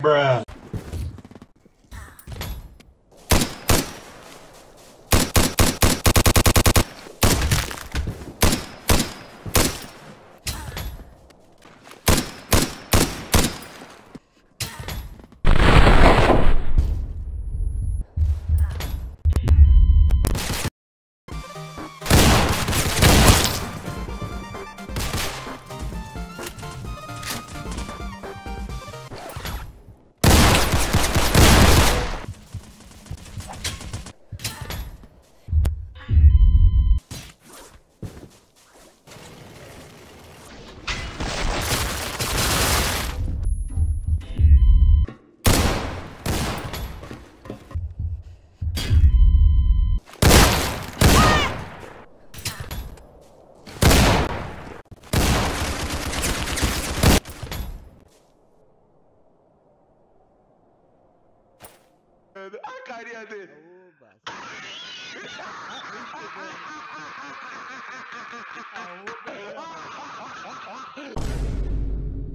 Bruh. olhando. A carinha dele. Aoba. Aoba.